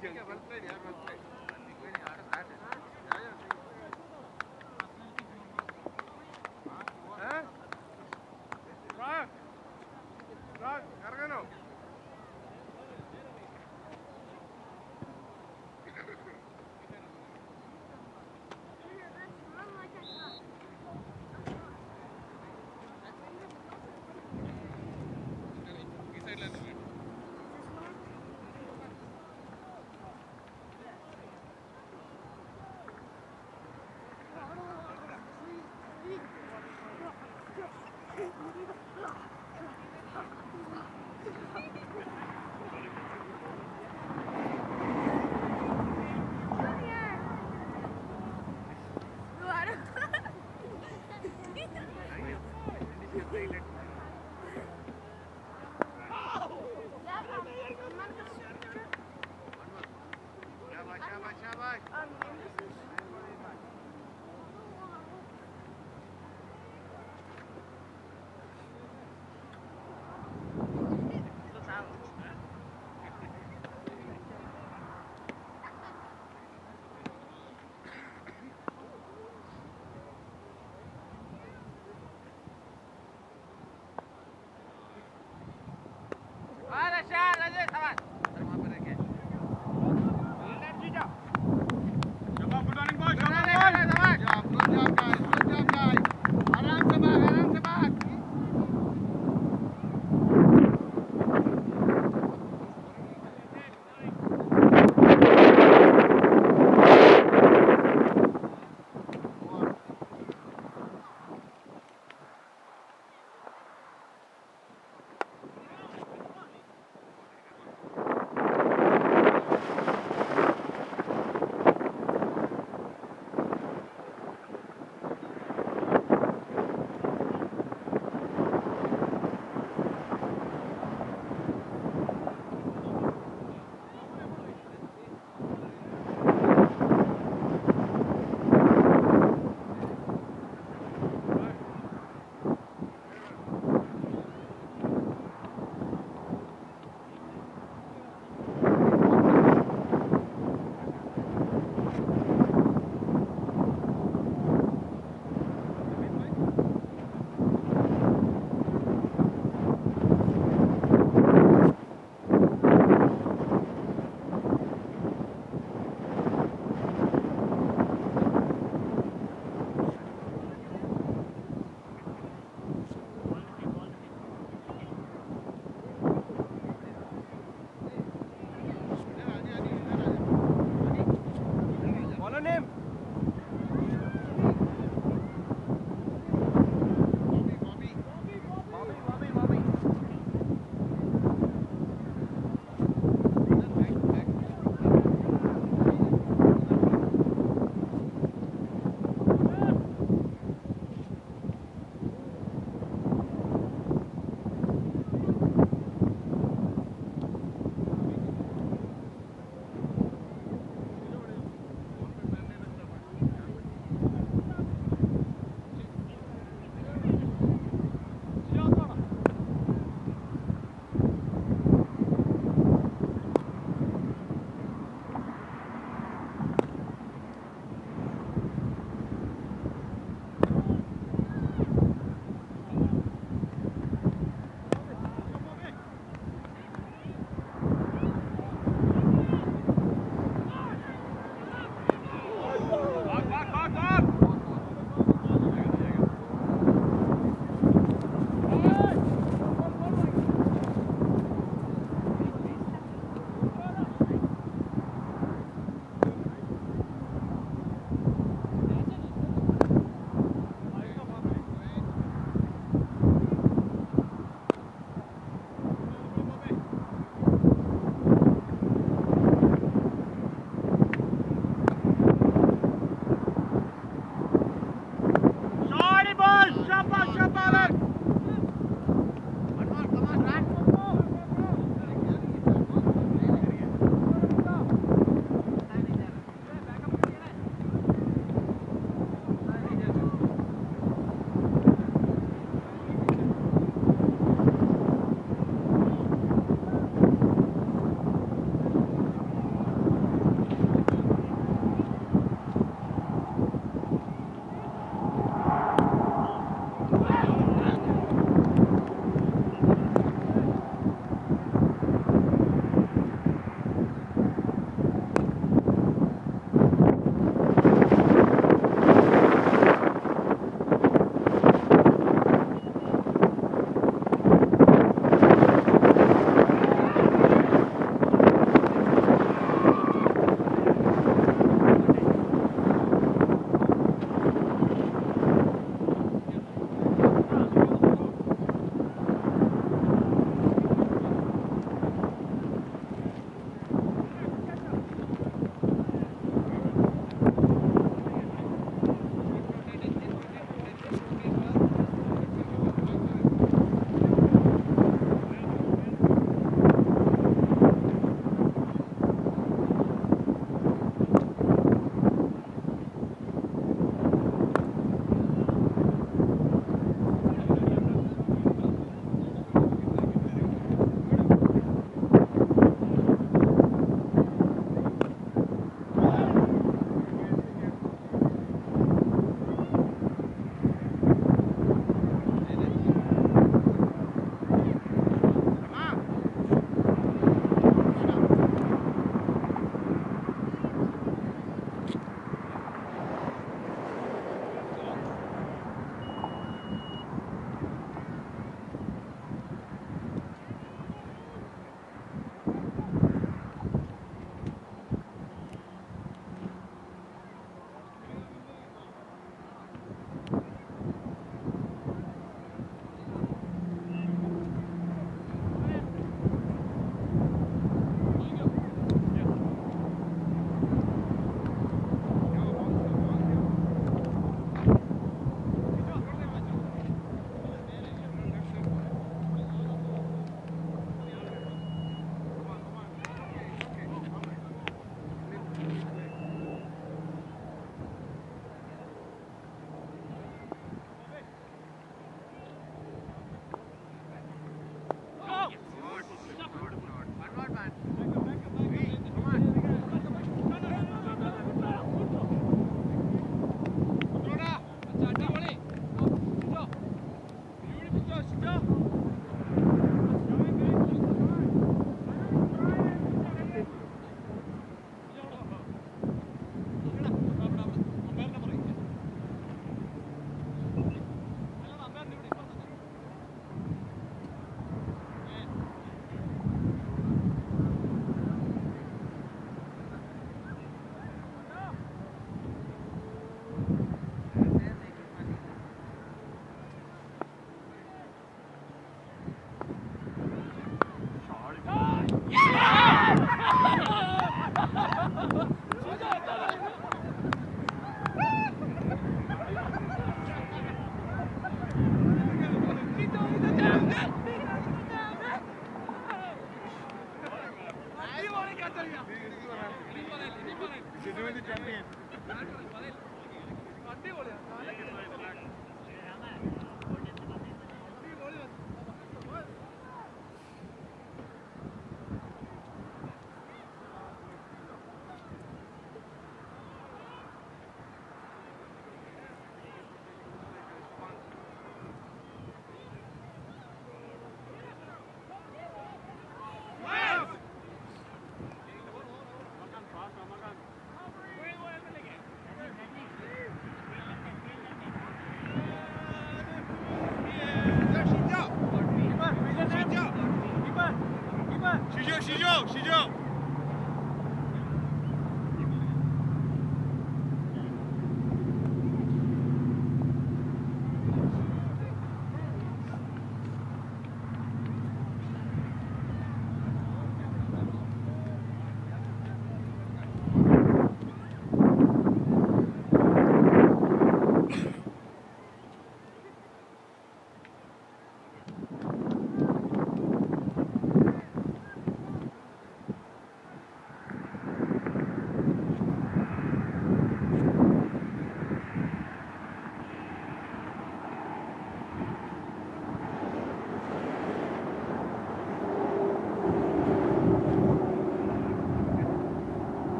Gracias.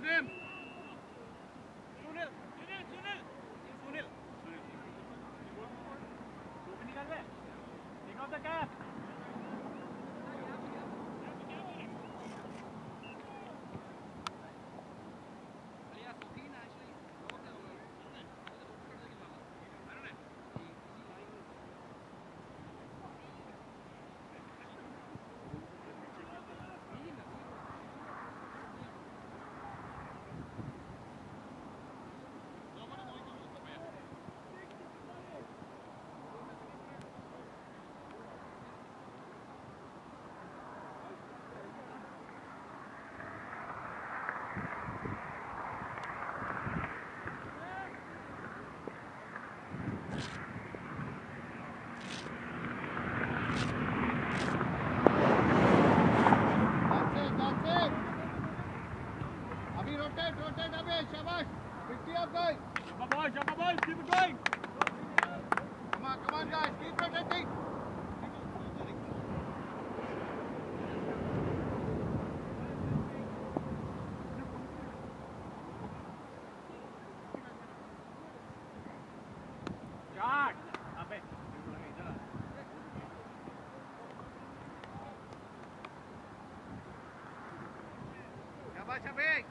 Dikkat dikkat! Bate bem!